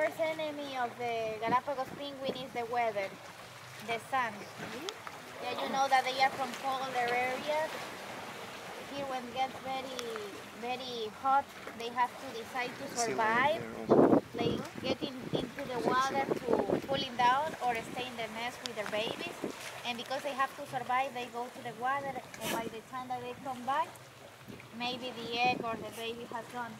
first enemy of the Galapagos penguin is the weather, the sun. Yeah, you know that they are from polar areas. Here when it gets very, very hot, they have to decide to survive. Like getting into the water to cooling down or stay in the nest with their babies. And because they have to survive, they go to the water. And by the time that they come back, maybe the egg or the baby has gone.